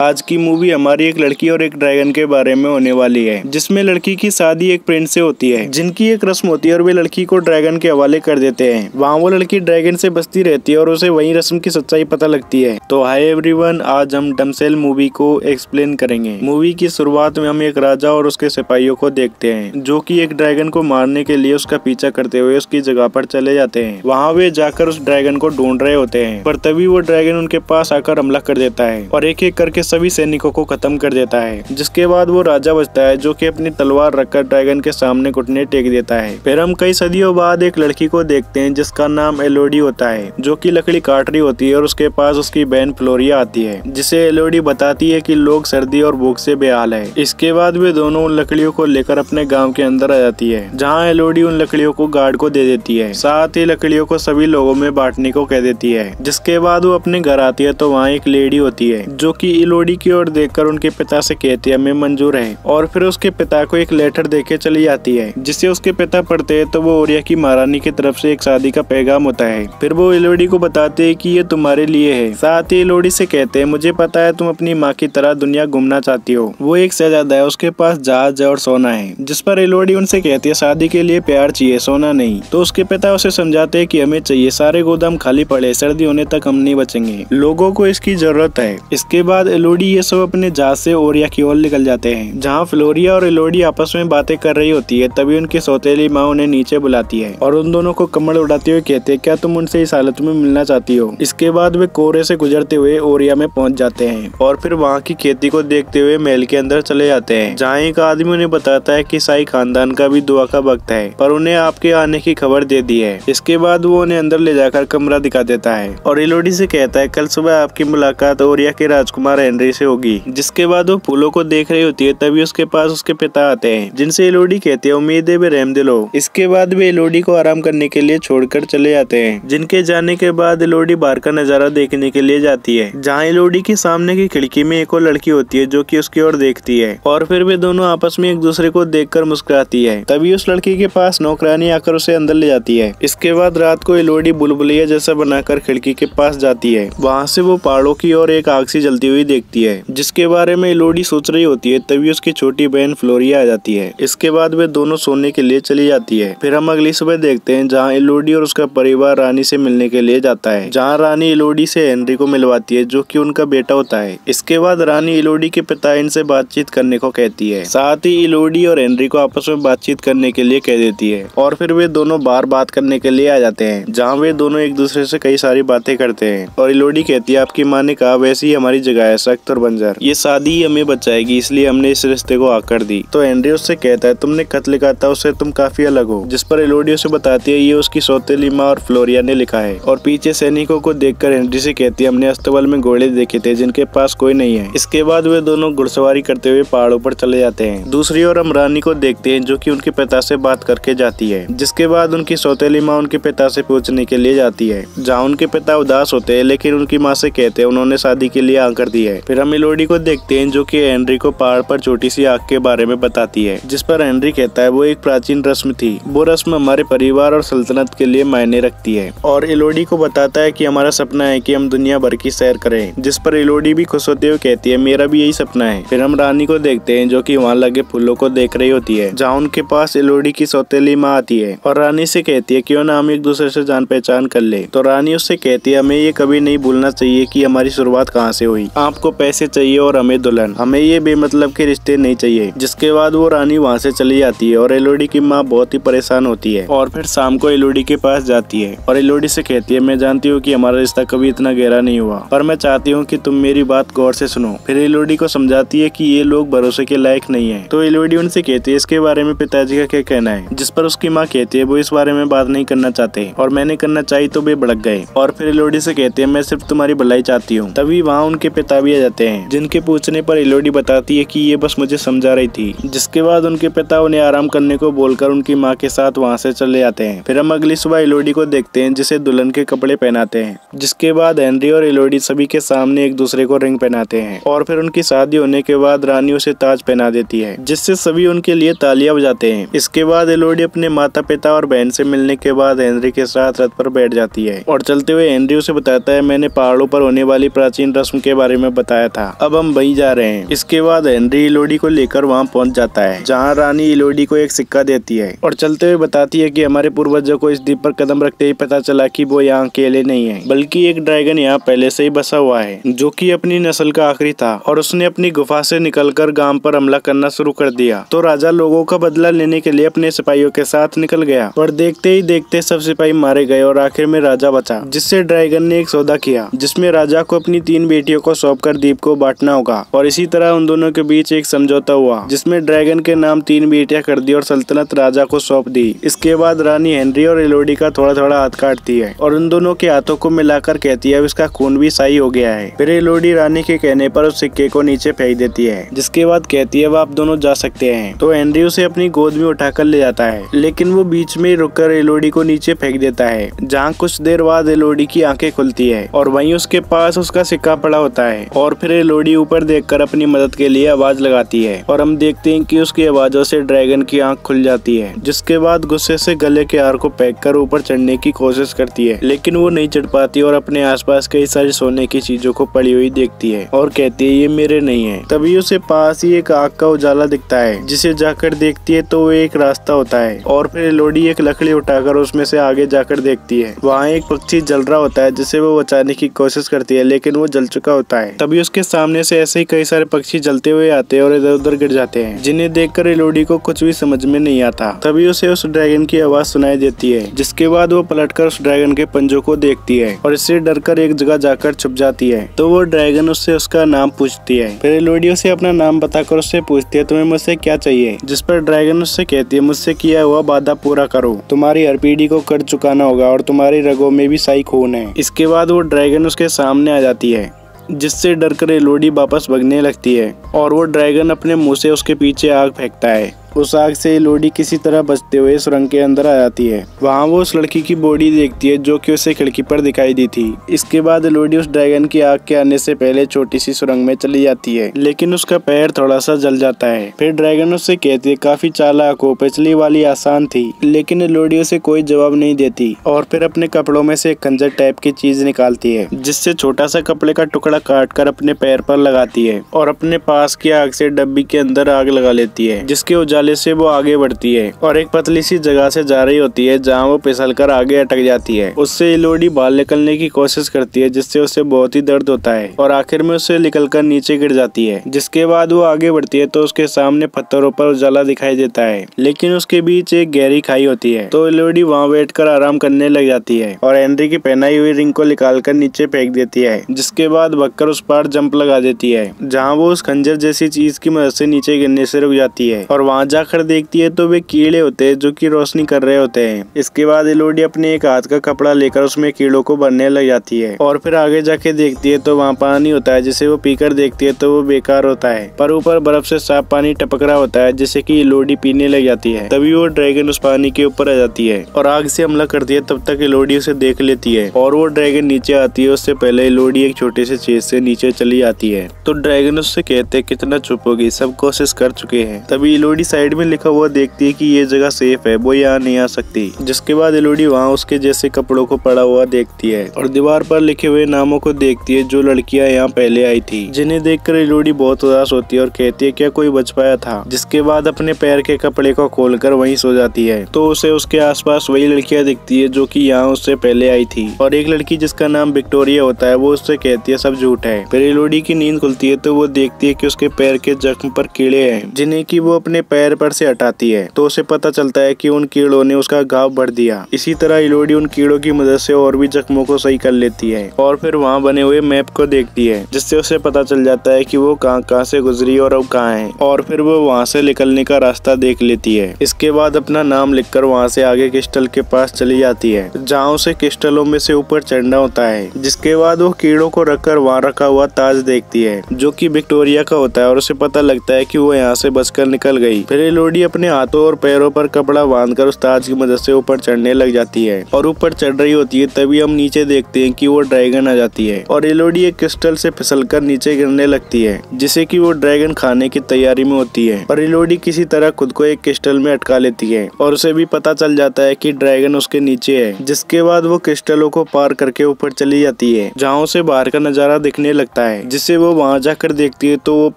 आज की मूवी हमारी एक लड़की और एक ड्रैगन के बारे में होने वाली है, जिसमें लड़की की शादी एक प्रिंस से होती है, जिनकी एक रस्म होती है और वे लड़की को ड्रैगन के हवाले कर देते हैं। वहाँ वो लड़की ड्रैगन से बसती रहती है और उसे वही रस्म की सच्चाई पता लगती है। तो हाय एवरीवन आज हम डमसेल मूवी को एक्सप्लेन करेंगे। मूवी की शुरुआत में हम एक राजा और उसके सिपाहियों को देखते हैं, जो की एक ड्रैगन को मारने के लिए उसका पीछा करते हुए उसकी जगह पर चले जाते हैं। वहाँ वे जाकर उस ड्रैगन को ढूंढ रहे होते हैं, पर तभी वो ड्रैगन उनके पास आकर हमला कर देता है और एक एक करके सभी सैनिकों को खत्म कर देता है, जिसके बाद वो राजा बचता है, जो कि अपनी तलवार रखकर ड्रैगन के सामने घुटने टेक देता है। फिर हम कई सदियों बाद एक लड़की को देखते हैं, जिसका नाम एलोडी होता है, जो की लकड़ी काट रही होती है और उसके पास उसकी बहन फ्लोरिया आती है, जिसे एलोडी बताती है की लोग सर्दी और भूख से बेहाल है। इसके बाद वे दोनों उन लकड़ियों को लेकर अपने गाँव के अंदर आ जाती है, जहाँ एलोडी उन लकड़ियों को गार्ड को दे देती है। साथ ही लकड़ियों को सभी लोगों में बांटने को कह देती है, जिसके बाद वो अपने घर आती है तो वहाँ एक लेडी होती है, जो कि इलोडी की ओर देखकर उनके पिता से कहती है मैं मंजूर है। और फिर उसके पिता को एक लेटर देके चली जाती है जिसे उसके पिता पढ़ते हैं तो वो ओरिया की महारानी की तरफ़ से एक शादी का पैगाम होता है। फिर वो एलोडी को बताते है की ये तुम्हारे लिए है। साथ ही इलोडी से कहते हैं, मुझे पता है तुम अपनी माँ की तरह दुनिया घूमना चाहती हो। वो एक शहजादा है, उसके पास जहाज़ है और सोना है। जिस पर एलोडी उनसे कहती है, शादी के लिए प्यार चाहिए, सोना नहीं। तो उसके पिता उसे समझाते हैं कि हमें चाहिए, सारे गोदाम खाली पड़े सर्दी होने तक हम नहीं बचेंगे। लोगों को इसकी ज़रूरत है। इसके बाद एलोडी ये सब अपने जहाज़ से ओरिया की ओर निकल जाते हैं। जहाँ फ्लोरिया और एलोडी आपस में बातें कर रही होती है, तभी उनकी सौतेली माँ उन्हें नीचे बुलाती है और उन दोनों को कमर उड़ाते हुए कहते हैं, क्या तुम उनसे इस हालत में मिलना चाहती हो? इसके बाद वे कोरे से गुजरते हुए ओरिया में पहुँच जाते हैं और फिर वहाँ की खेती को देखते हुए महल के अंदर चले जाते हैं। जहाँ एक आदमी उन्हें बताता है की साई खानदान का भी दुआ का वक्त है, पर उन्हें आपके आने की खबर दे दी है। इसके बाद वो उन्हें अंदर ले जाकर कमरा दिखा देता है और एलोडी से कहता है, कल सुबह आपकी मुलाकात ओरिया के राजकुमार हेनरी से होगी। जिसके बाद वो फूलों को देख रही होती है, तभी उसके पास उसके पिता आते हैं, जिनसे एलोडी कहते हैं, उम्मीद है वे रहम दिलो। इसके बाद वे एलोडी को आराम करने के लिए छोड़कर चले जाते हैं, जिनके जाने के बाद एलोडी बाहर का नज़ारा देखने के लिए जाती है, जहाँ एलोडी के सामने की खिड़की में एक और लड़की होती है, जो की उसकी ओर देखती है, और फिर वे दोनों आपस में एक दूसरे को देख कर मुस्कुराती है। तभी उस लड़की के पास नौकरानी आकर उसे अंदर ले जाती है। इसके बाद रात को एलोडी बुलबुलिया जैसा बनाकर खिड़की के पास जाती है। वहाँ से वो पहाड़ों की ओर एक आग सी जलती हुई देखती है। जिसके बारे में एलोडी सोच रही होती है, तभी उसकी छोटी बहन फ्लोरिया आ जाती है। इसके बाद वे दोनों सोने के लिए चली जाती है। फिर हम अगली सुबह देखते हैं, जहाँ इलोडी और उसका परिवार रानी से मिलने के लिए जाता है, जहाँ रानी इलोडी से हेनरी को मिलवाती है, जो की उनका बेटा होता है। इसके बाद रानी इलोडी के पिता इनसे बातचीत करने को कहती है। साथ ही इलोडी और हेनरी को आपस में बातचीत करने के लिए कह देती है, और फिर वे दोनों बार बात करने के लिए आ जाते हैं, जहाँ वे दोनों एक दूसरे से कई सारी बातें करते हैं। और इलोडी कहती है, आपकी माँ ने कहा, वैसे ही हमारी जगह है सख्त और बंजर। ये शादी ही हमें बचाएगी, इसलिए हमने इस रिश्ते को आकर दी। तो एंड्री उससे कहता है, तुमने खत लिखा था उससे तुम काफ़ी अलग हो। जिस पर एलोडियो से बताती है, ये उसकी सौतेली माँ और फ्लोरिया ने लिखा है। और पीछे सैनिकों को देखकर एंड्री से कहती है, हमने अस्तबल में घोड़े देखे थे, जिनके पास कोई नहीं है। इसके बाद वे दोनों घुड़सवारी करते हुए पहाड़ों पर चले जाते हैं। दूसरी ओर हम रानी को देखते हैं, जो की उनके पिता से बात करके जाती है। जिसके बाद उनकी सौतेली माँ उनके पिता से पूछने के लिए जाती है। जहाँ उनके पिता उदास होते हैं, लेकिन उनकी माँ से कहते हैं, उन्होंने शादी के लिए हाँ कर दी है। फिर हम मेलोडी को देखते हैं, जो कि हेनरी को पहाड़ पर छोटी सी आग के बारे में बताती है, जिस पर हेनरी कहता है, वो एक प्राचीन रस्म थी। वो रस्म हमारे परिवार और सल्तनत के लिए मायने रखती है। और इलोडी को बताता है कि हमारा सपना है कि हम दुनिया भर की सैर करें, जिस पर इलोडी भी खुश होते हुए कहती है, मेरा भी यही सपना है। फिर हम रानी को देखते हैं, जो की वहाँ लगे फूलों को देख रही होती है, जहाँ उनके पास इलोडी की सौतेली माँ आती है। और रानी से कहती है, क्यों ना हम एक दूसरे से जान पहचान कर ले? तो रानी उससे कहती है, हमें ये कभी नहीं भूलना चाहिए कि हमारी शुरुआत कहाँ से हुई। आपको पैसे चाहिए और हमें दुल्हन। हमें ये बेमतलब के रिश्ते नहीं चाहिए। जिसके बाद वो रानी वहाँ से चली जाती है और एलोडी की माँ बहुत ही परेशान होती है और फिर शाम को एलोडी के पास जाती है और एलोडी से कहती है, मैं जानती हूँ की हमारा रिश्ता कभी इतना गहरा नहीं हुआ, पर मैं चाहती हूँ की तुम मेरी बात गौर से सुनो। फिर एलोडी को समझाती है की ये लोग भरोसे के लायक नहीं है। तो एलोडी उनसे कहती है, इसके बारे में पिताजी का क्या कहना है? जिस पर उसकी माँ कहती है, वो इस बारे में बात नहीं करना चाहते और मैंने करना चाहिए तो वे भड़क गए। और फिर इलोडी से कहते हैं, मैं सिर्फ़ तुम्हारी भलाई चाहती हूँ। तभी वहाँ उनके पिता भी जाते हैं। जिनके पूछने पर इलोडी बताती है कि ये बस मुझे समझा रही थी। जिसके बाद उनके पिता उन्हें आराम करने को बोलकर उनकी माँ के साथ वहाँ से चले जाते हैं। फिर हम अगली सुबह इलोडी को देखते हैं, जिसे दुल्हन के कपड़े पहनाते हैं। जिसके बाद हेनरी और इलोडी सभी के सामने एक दूसरे को रिंग पहनाते हैं और फिर उनकी शादी होने के बाद रानी उसे ताज पहना देती है, जिससे सभी उनके लिए तालियाँ बजाते हैं। इसके बाद एलोडी अपने माता पिता और बहन से मिलने के बाद हेनरी के साथ रथ पर बैठ जाती है और चलते हुए हेनरी उसे बताता है, मैंने पहाड़ों पर होने वाली प्राचीन रस्म के बारे में बता बताया था। अब हम वही जा रहे हैं। इसके बाद हेनरी इलोडी को लेकर वहाँ पहुँच जाता है, जहाँ रानी इलोडी को एक सिक्का देती है और चलते हुए बताती है की हमारे पूर्वजों को इस द्वीप पर कदम रखते ही पता चला की वो यहाँ अकेले नहीं है, बल्कि एक ड्रैगन यहाँ पहले से ही बसा हुआ है, जो की अपनी नस्ल का आखिरी था और उसने अपनी गुफा से निकलकर गाँव पर हमला करना शुरू कर दिया। तो राजा लोगों का बदला लेने के लिए अपने सिपाहियों के साथ निकल गया और देखते ही देखते सब सिपाही मारे गए और आखिर में राजा बचा, जिससे ड्रैगन ने एक सौदा किया, जिसमें राजा को अपनी तीन बेटियों को सौंप कर द्वीप को बांटना होगा। और इसी तरह उन दोनों के बीच एक समझौता हुआ, जिसमें ड्रैगन के नाम तीन बेटियाँ कर दी और सल्तनत राजा को सौंप दी। इसके बाद रानी हेनरी और एलोडी का थोड़ा थोड़ा हाथ काटती है और उन दोनों के हाथों को मिलाकर कहती है इसका खून भी सही हो गया है। फिर एलोडी रानी के कहने पर उस सिक्के को नीचे फेंक देती है, जिसके बाद कहती है वह आप दोनों जा सकते हैं। तो हेनरी उसे अपनी गोद में उठाकर ले जाता है, लेकिन वो बीच में रुककर एलोडी को नीचे फेंक देता है, जहाँ कुछ देर बाद एलोडी की आँखें खुलती है और वहीं उसके पास उसका सिक्का पड़ा होता है और फिर एलोडी ऊपर देखकर अपनी मदद के लिए आवाज़ लगाती है। और हम देखते हैं कि उसकी आवाजों से ड्रैगन की आँख खुल जाती है, जिसके बाद गुस्से से गले के हार को पैक कर ऊपर चढ़ने की कोशिश करती है। लेकिन वो नहीं चढ़ पाती और अपने आसपास कई सारी सोने की चीज़ों को पड़ी हुई देखती है और कहती है, ये मेरे नहीं है। तभी उसे पास ही एक आग का उजाला दिखता है, जिसे जाकर देखती है तो वो एक रास्ता होता है। और फिर लोडी एक लकड़ी उठाकर उसमें से आगे जाकर देखती है। वहाँ एक पक्षी जल रहा होता है, जिसे वो बचाने की कोशिश करती है, लेकिन वो जल चुका होता है। तभी उसके सामने से ऐसे ही कई सारे पक्षी जलते हुए आते हैं और इधर उधर गिर जाते हैं, जिन्हें देखकर एलोडी को कुछ भी समझ में नहीं आता। तभी उसे उस ड्रैगन की आवाज़ सुनाई देती है, जिसके बाद वो पलटकर उस ड्रैगन के पंजों को देखती है और इससे डरकर एक जगह जाकर छुप जाती है। तो वो ड्रैगन उससे उसका नाम पूछती है। फिर एलोडी उसे अपना नाम बताकर उससे पूछती है, तुम्हें मुझसे क्या चाहिए? जिस पर ड्रैगन उससे कहती है, मुझसे किया हुआ वादा पूरा करो। तुम्हारी हर पीढ़ी को कर चुकाना होगा और तुम्हारी रगों में भी सही खून है। इसके बाद वो ड्रैगन उसके सामने आ जाती है। जिससे डरकर एलोडी वापस भगने लगती है और वो ड्रैगन अपने मुँह से उसके पीछे आग फेंकता है। उस आग से लोडी किसी तरह बचते हुए सुरंग के अंदर आ जाती है। वहाँ वो उस लड़की की बॉडी देखती है जो कि उसे खिड़की पर दिखाई दी थी। इसके बाद लोडी उस ड्रैगन की आग के आने से पहले छोटी सी सुरंग में चली जाती है, लेकिन उसका पैर थोड़ा सा जल जाता है। फिर ड्रैगन उससे कहती है, काफ़ी चालाक हो पिछली वाली आसान थी, लेकिन लोडी उसे कोई जवाब नहीं देती और फिर अपने कपड़ों में से एक खंजर टाइप की चीज़ निकालती है, जिससे छोटा सा कपड़े का टुकड़ा काट कर अपने पैर पर लगाती है और अपने पास की आग से डब्बी के अंदर आग लगा लेती है, जिसके उजाले से वो आगे बढ़ती है और एक पतली सी जगह से जा रही होती है जहाँ वो फिसल कर आगे अटक जाती है। उससे लोडी बाहर निकलने की कोशिश करती है, जिससे उसे बहुत ही दर्द होता है और आखिर में उसे निकल नीचे गिर जाती है। जिसके बाद वो आगे बढ़ती है तो उसके सामने पत्थरों पर उजाला दिखाई देता है, लेकिन उसके बीच एक गहरी खाई होती है तो लोडी वहाँ बैठ कर आराम करने लग जाती है और एनरी की पहनाई हुई रिंग को निकाल कर नीचे फेंक देती है, जिसके बाद बक्कर उस पार जंप लगा देती है, जहाँ वो उस खंजर जैसी चीज़ की मदद से नीचे गिरने से रुक जाती है और वहाँ जाकर देखती है तो वे कीड़े होते हैं, जो कि रोशनी कर रहे होते हैं। इसके बाद एलोडी अपने एक हाथ का कपड़ा लेकर उसमें कीड़ों को भरने लग जाती है और फिर आगे जाके देखती है तो वहाँ पानी होता है, जिसे वो पीकर देखती है तो वो बेकार होता है। पर ऊपर बर्फ़ से साफ़ पानी टपक रहा होता है जिसे की एलोडी पीने लग जाती है। तभी वो ड्रैगन उस पानी के ऊपर आ जाती है और आग से हमला करती है, तब तक एलोडी उसे देख लेती है और वो ड्रैगन नीचे आती है। उससे पहले एलोडी एक छोटे से चीज़ से नीचे चली आती है। तो ड्रैगन उससे कहते कितना चुप होगी, सब कोशिश कर चुके हैं। तभी साइड में लिखा हुआ देखती है कि ये जगह सेफ़ है, वो यहाँ नहीं आ सकती। जिसके बाद एलोडी वहाँ उसके जैसे कपड़ों को पड़ा हुआ देखती है और दीवार पर लिखे हुए नामों को देखती है जो लड़कियाँ यहाँ पहले आई थी। जिन्हें देखकर एलोडी बहुत उदास होती है और कहती है, क्या कोई बच पाया था? जिसके बाद अपने पैर के कपड़े को खोलकर वहीं सो जाती है। तो उसे उसके आसपास वही लड़कियाँ दिखती है जो कि यहाँ उससे पहले आई थी। और एक लड़की जिसका नाम विक्टोरिया होता है, वो उससे कहती है, सब झूठ है। फिर एलोडी की नींद खुलती है तो वो देखती है कि उसके पैर के जख्म पर कीड़े हैं, जिन्हें की वो अपने पैर पर से हटाती है तो उसे पता चलता है कि उन कीड़ों ने उसका घाव भर दिया। इसी तरह इलोडी उन कीड़ों की मदद से और भी जख्मों को सही कर लेती है और फिर वहाँ बने हुए मैप को देखती है, जिससे उसे पता चल जाता है की वो कहाँ कहाँ से गुजरी और अब कहाँ है। और फिर वो वहाँ से निकलने का रास्ता देख लेती है। इसके बाद अपना नाम लिखकर वहाँ से आगे क्रिस्टल के पास चली जाती है, जहाँ उसे क्रिस्टलों में से ऊपर चढ़ना होता है। जिसके बाद वो कीड़ों को रखकर वहाँ रखा हुआ ताज देखती है, जो कि विक्टोरिया का होता है और उसे पता लगता है कि वो यहाँ से बचकर निकल गई। फिर फिर इलोडी अपने हाथों और पैरों पर कपड़ा बांधकर उस ताज की मदद से ऊपर चढ़ने लग जाती है और ऊपर चढ़ रही होती है तभी हम नीचे देखते हैं कि वो ड्रैगन आ जाती है और इलोडी एक क्रिस्टल से फिसलकर नीचे गिरने लगती है, जिसे कि वो ड्रैगन खाने की तैयारी में होती है पर इलोडी किसी तरह खुद को एक क्रिस्टल में अटका लेती है और उसे भी पता चल जाता है कि ड्रैगन उसके नीचे है, जिसके बाद वो क्रिस्टलों को पार करके ऊपर चली जाती है, जहाँ उसे बाहर का नज़ारा दिखने लगता है जिससे वो वहाँ जाकर देखती है तो वो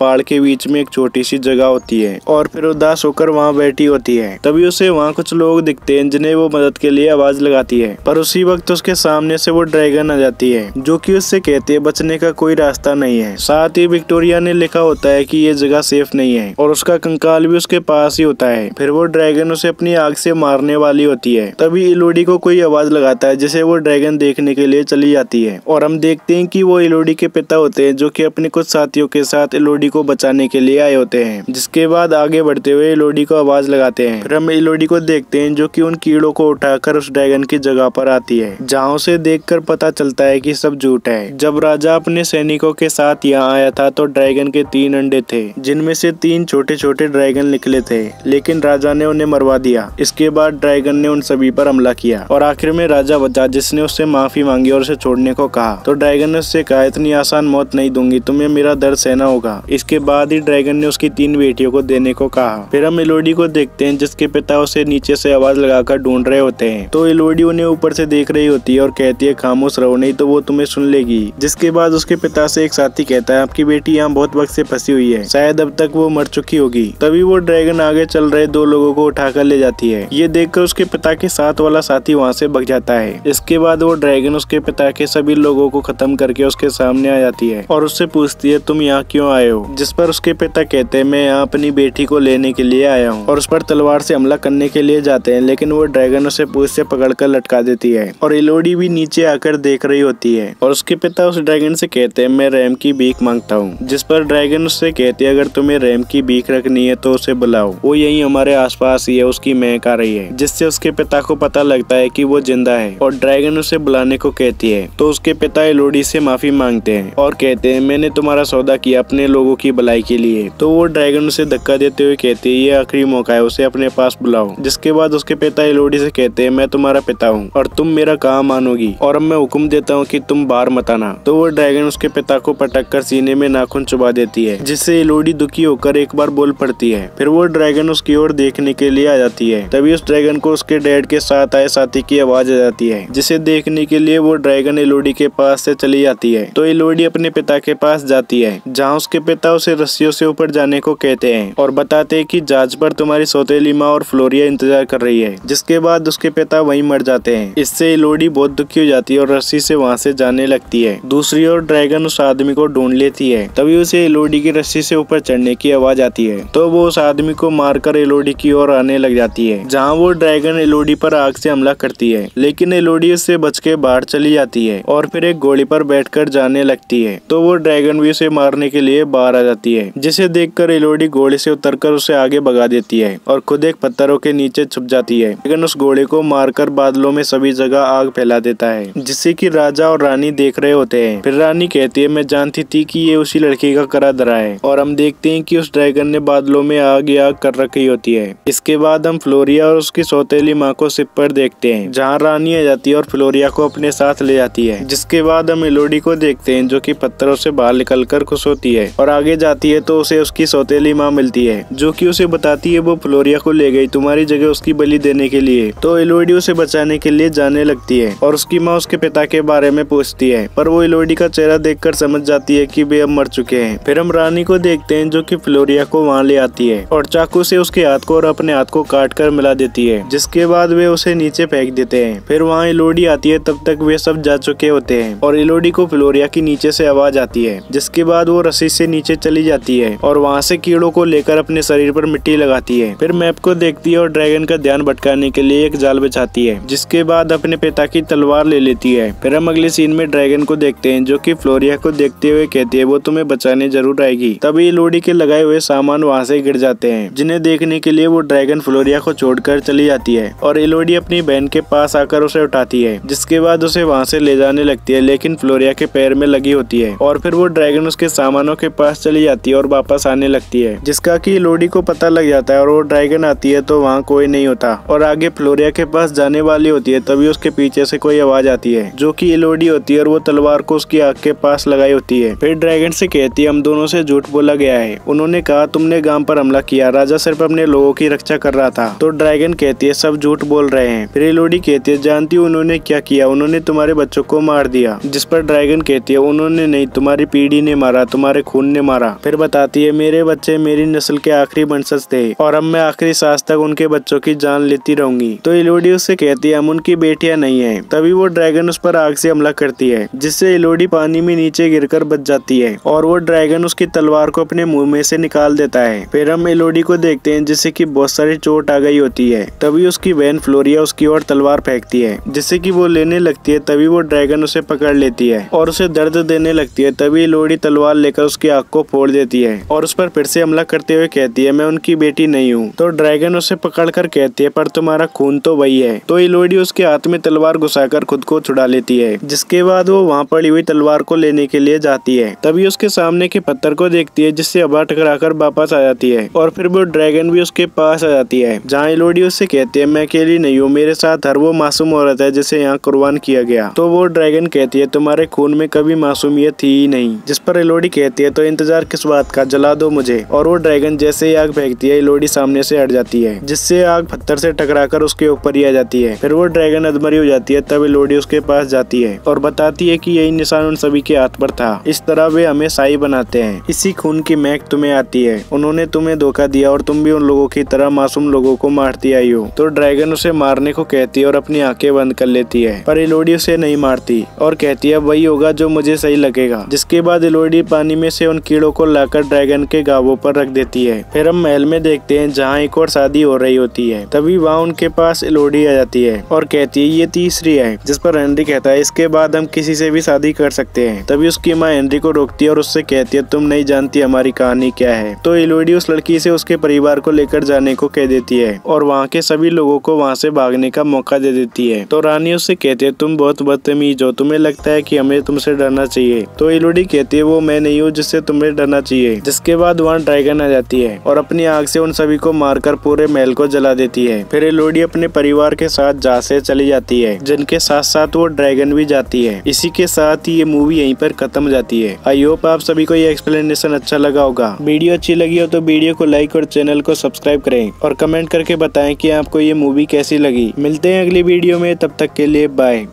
पहाड़ के बीच में एक छोटी सी जगह होती है और फिर उदास होकर वहाँ बैठी होती है। तभी उसे वहाँ कुछ लोग दिखते हैं, जिन्हें वो मदद के लिए आवाज़ लगाती है। पर उसी वक्त उसके सामने से वो ड्रैगन आ जाती है, जो कि उससे कहते हैं, बचने का कोई रास्ता नहीं है। साथ ही विक्टोरिया ने लिखा होता है कि ये जगह सेफ़ नहीं है, और उसका कंकाल भी उसके पास ही होता है। फिर वो ड्रैगन उसे अपनी आग से मारने वाली होती है। तभी इलोडी को कोई आवाज़ लगाता है, जिसे वो ड्रैगन देखने के लिए चली जाती है। और हम देखते हैं कि वो इलोडी के पिता होते हैं, जो कि अपने कुछ साथियों के साथ इलोडी को बचाने के लिए आए होते हैं, जिसके बाद आगे बढ़ते हुए इलोडी को आवाज़ लगाते हैं। फिर हम इलोडी को देखते हैं जो कि उन कीड़ों को उठाकर उस ड्रैगन की जगह पर आती है। जहाँ उसे देख पता चलता है की सब झूठ है। जब राजा अपने सैनिकों के साथ यहाँ आया था तो ड्रैगन के तीन अंडे थे, जिनमें से तीन छोटे छोटे ड्रैगन निकले थे, लेकिन राजा ने उन्हें मरवा दिया। इसके बाद ड्रैगन ने उन सभी पर हमला किया और आखिर में राजा बचा, जिसने उससे माफ़ी मांगी और उसे छोड़ने को कहा। तो ड्रैगन ने उससे कहा, इतनी आसान मौत नहीं दूँगी, तुम्हें मेरा दर्द सहना होगा। इसके बाद ही ड्रैगन ने उसकी तीन बेटियों को देने को कहा। फिर हम इलोडी को देखते हैं, जिसके पिता उसे नीचे से आवाज़ लगाकर ढूंढ रहे होते हैं। तो एलोडी उन्हें ऊपर से देख रही होती है और कहती है, खामोश रहो, नहीं तो वो तुम्हें सुन लेगी। जिसके बाद उसके पिता से एक साथी कहता है, आपकी बेटी यहाँ बहुत वक्त से फंसी हुई है। शायद अब तक वो मर चुकी होगी। तभी वो ड्रैगन आगे चल रहे दो लोगों को उठाकर ले जाती है। ये देखकर उसके पिता के साथ वाला साथी वहाँ से भग जाता है। इसके बाद वो ड्रैगन उसके पिता के सभी लोगों को खत्म करके उसके सामने आ जाती है और उससे पूछती है, तुम यहाँ क्यों आए हो? जिस पर उसके पिता कहते हैं, मैं यहाँ अपनी बेटी को लेने के लिए आया हूँ और उस पर तलवार से हमला करने के लिए जाते हैं, लेकिन वो ड्रैगन उसे पूछ से पकड़कर लटका देती है और इलोडी भी नीचे आकर देख रही होती है और उसके पिता उस ड्रैगन से कहते हैं, मैं रैम की भीख माँगता हूँ, जिस पर ड्रैगन उससे कहती है, अगर तुम्हें रैम की भीख रखनी है तो उसे बुलाओ। वो यही हमारे आसपास ही है, उसकी महक आ रही है, जिससे उसके पिता को पता लगता है कि वो ज़िंदा है और ड्रैगन उसे बुलाने को कहती है। तो उसके पिता इलोडी से माफ़ी मांगते हैं और कहते हैं, मैंने तुम्हारा सौदा किया अपने लोगों की भलाई के लिए। तो वो ड्रैगन उसे धक्का देते हुए कहते हैं, ये आखिरी मौका है, उसे अपने पास बुलाओ। जिसके बाद उसके पिता इलोडी से कहते हैं, मैं तुम्हारा पिता हूँ और तुम मेरा कहा मानोगी और अब मैं हुक्म देता हूँ कि तुम बाहर मत आना। तो वो ड्रैगन उसके पिता को पटक कर सीने में नाखून चुबा देती है, जिससे एलोडी दुखी होकर एक बार बोल पड़ती है। फिर वो ड्रैगन उसकी ओर देखने के लिए आ जाती है। तभी उस ड्रैगन को उसके डैड के साथ आए साथी की आवाज़ आ जाती है, जिसे देखने के लिए वो ड्रैगन एलोडी के पास से चली जाती है। तो इलोडी अपने पिता के पास जाती है, जहाँ उसके पिता उसे रस्सियों से ऊपर जाने को कहते हैं और बताते हैं कि जहाज़ पर तुम्हारी सौतेली माँ और फ्लोरिया इंतज़ार कर रही है, जिसके बाद उसके पिता वहीं मर जाते हैं। इससे इलोडी बहुत दुखी हो जाती है और रस्सी से वहाँ से जाने लगती है। दूसरी ओर ड्रैगन उस आदमी को ढूंढ लेती है, तभी उसे इलोडी की रस्सी से ऊपर चढ़ने की आवाज़ आती है। तो वो उस आदमी को मारकर इलोडी की ओर आने लग जाती है, जहाँ वो ड्रैगन इलोडी पर आग से हमला करती है। लेकिन इलोडी उससे बच के बाहर चली जाती है और फिर एक घोड़ी पर बैठकर जाने लगती है। तो वो ड्रैगन भी उसे मारने के लिए बाहर आ जाती है, जिसे देखकर इलोडी घोड़े से उतरकर उसे आगे भगा देती है और खुद एक पत्थरों के नीचे छुप जाती है। लेकिन उस घोड़े को मारकर बादलों में सभी जगह आग फैला देता है, जिससे कि राजा और रानी देख रहे होते हैं। फिर रानी कहती है, मैं जानती थी कि ये उसी लड़की का करा धरा है और हम देखते हैं कि उस ड्रैगन ने बादलों में आग आग कर रखी होती है। इसके बाद हम फ्लोरिया और उसकी सौतेली माँ को सिप पर देखते हैं, जहाँ रानी आ जाती है और फ्लोरिया को अपने साथ ले जाती है। जिसके बाद हम इलोडी को देखते हैं, जो कि पत्थरों से बाहर निकल कर खुश होती है और आगे जाती है तो उसे उसकी सौतेली माँ मिलती है, जो कि उसे बताती है, वो फ्लोरिया को ले गई तुम्हारी जगह उसकी बलि देने के लिए। तो एलोडी उसे बचाने के लिए जाने लगती है और उसकी माँ उसके पिता के बारे में पूछती है। पर वो इलोडी का चेहरा देखकर समझ जाती है कि वे अब मर चुके हैं। फिर हम रानी को देखते हैं, जो कि फ्लोरिया को वहाँ ले आती है और चाकू से उसके हाथ को और अपने हाथ को काट कर मिला देती है, जिसके बाद वे उसे नीचे फेंक देते हैं। फिर वहाँ इलोडी आती है, तब तक वे सब जा चुके होते हैं और इलोडी को फ्लोरिया की नीचे से आवाज़ आती है, जिसके बाद वो रस्सी से नीचे चली जाती है और वहाँ से कीड़ों को लेकर अपने शरीर पर मिट्टी लगाती है। फिर मैप को देखती है और ड्रैगन का ध्यान भटकाने के लिए एक जाल बिछाती है, जिसके बाद अपने पिता की तलवार ले लेती है। फिर हम अगले सीन में ड्रैगन को देखते हैं, जो कि फ्लोरिया को देखते हुए कहती है, वो तुम्हें बचाने ज़रूर आएगी। तभी लोडी के लगाए हुए सामान वहाँ से गिर जाते हैं, जिन्हें देखने के लिए वो ड्रैगन फ्लोरिया को छोड़कर चली जाती है और इलोडी अपनी बहन के पास आकर उसे उठाती है, जिसके बाद उसे वहाँ से ले जाने लगती है, लेकिन फ्लोरिया के पैर में लगी होती है और फिर वो ड्रैगन उसके सामानों के पास चली जाती है और वापस आने लगती है, जिसका की लोडी को पता लग जाता है और वो ड्रैगन आती है तो वहाँ कोई नहीं होता। और आगे फ्लोरिया के पास जाने वाली होती है, तभी उसके पीछे से कोई आवाज़ आती है, जो की एलोडी होती है और वो तलवार को उसकी आग के पास लगाई होती है। फिर ड्रैगन से कहती है, हम दोनों से झूठ बोला गया है। उन्होंने कहा, तुमने गाँव पर हमला किया। राजा सिर्फ़ अपने लोगों की रक्षा कर रहा था। तो ड्रैगन कहती है, सब झूठ बोल रहे हैं। फिर एलोडी कहती है, जानती हूँ उन्होंने क्या किया? उन्होंने तुम्हारे बच्चों को मार दिया। जिस पर ड्रैगन कहती है, उन्होंने नहीं, तुम्हारी पीढ़ी ने मारा, तुम्हारे खून ने मारा। फिर बताती है, मेरे बच्चे मेरी नस्ल के आखिरी वंशज थे। और अब मैं आखिरी सांस तक उनके बच्चों की जान लेती रहूँगी। तो इलोडी उससे कहती है हम उनकी बेटियाँ नहीं है। तभी वो ड्रैगन उस पर आग से हमला करती है, जिससे इलोडी पानी में नीचे गिरकर बच जाती है। और वो ड्रैगन उसकी तलवार को अपने मुँह में से निकाल देता है। फिर हम इलोडी को देखते हैं, जिससे की बहुत सारी चोट आ गई होती है। तभी उसकी बहन फ्लोरिया उसकी ओर तलवार फेंकती है, जिससे की वो लेने लगती है, तभी वो ड्रैगन उसे पकड़ लेती है। और उसे दर्द देने लगती है, तभी लोडी तलवार लेकर उसकी आग को फोड़ देती है। और उस पर फिर से हमला करते हुए कहती है, मैं उनकी बेटी नहीं हूँ। तो ड्रैगन उसे पकड़ कर कहती है, पर तुम्हारा खून तो वही है। तो इलोडी उसके हाथ में तलवार घुसाकर खुद को छुड़ा लेती है, जिसके बाद वो वहाँ पड़ी हुई तलवार को लेने के लिए जाती है। तभी उसके सामने के पत्थर को देखती है, जिससे हवा टकरा कर वापस आ जाती है, और फिर वो ड्रैगन भी उसके पास आ जाती है, जहाँ इलोडी उससे कहती है, मैं अकेली नहीं हूँ, मेरे साथ हर वो मासूम औरत है, जिसे यहाँ कुर्बान किया गया। तो वो ड्रैगन कहती है, तुम्हारे खून में कभी मासूमियत थी ही नहीं। जिस पर इलोडी कहती है तो इंतज़ार किस बात का? जला दो मुझे। और वो ड्रैगन जैसे ही आग फेंकती है इलोडी सामने से हट जाती है, जिससे आग पत्थर से टकराकर उसके ऊपर ही आ जाती है। फिर वो ड्रैगन अधमरी हो जाती है, तब इलोडी उसके पास जाती है और बताती है कि यही निशान उन सभी के हाथ पर था। इस तरह वे हमें साई बनाते हैं। इसी खून की महक तुम्हें आती है। उन्होंने तुम्हें धोखा दिया और तुम भी उन लोगों की तरह मासूम लोगों को मारती आई हो। तो ड्रैगन उसे मारने को कहती है और अपनी आँखें बंद कर लेती है। पर इलोडी उसे नहीं मारती और कहती है वही होगा जो मुझे सही लगेगा। जिसके बाद इलोडी पानी में से उन कीड़ों को लाकर ड्रैगन के गावों पर रख देती है। फिर हम महल में देखते हैं जहाँ एक और शादी हो रही होती है। तभी वहाँ उनके पास इलोडी आ जाती है और कहती है, ये तीसरी है, जिस पर हेनरी कहता है, इसके बाद हम किसी से भी शादी कर सकते हैं। तभी उसकी माँ हेनरी को रोकती है और उससे कहती है, तुम नहीं जानती हमारी कहानी क्या है? तो एलोडी उस लड़की से उसके परिवार को लेकर जाने को कह देती है और वहाँ के सभी लोगों को वहाँ से भागने का मौका दे देती है। तो रानी उससे कहती है, तुम बहुत बदतमीज हो, तुम्हें लगता है कि हमें तुमसे डरना चाहिए। तो एलोडी कहती है, वो मैं नहीं हूँ जिससे तुम्हें डरना चाहिए। जिसके बाद वहाँ ड्रैगन आ जाती है और अपनी आग से उन सभी को मारकर पूरे महल को जला देती है। फिर इलोडी अपने परिवार के साथ जहाँ से चली जाती है, जिनके साथ साथ वो ड्रैगन भी जाती है। इसी के साथ ही ये मूवी यहीं पर खत्म जाती है। आई होप आप सभी को ये एक्सप्लेनेशन अच्छा लगा होगा। वीडियो अच्छी लगी हो तो वीडियो को लाइक और चैनल को सब्सक्राइब करें और कमेंट करके बताएँ कि आपको ये मूवी कैसी लगी। मिलते हैं अगली वीडियो में, तब तक के लिए बाय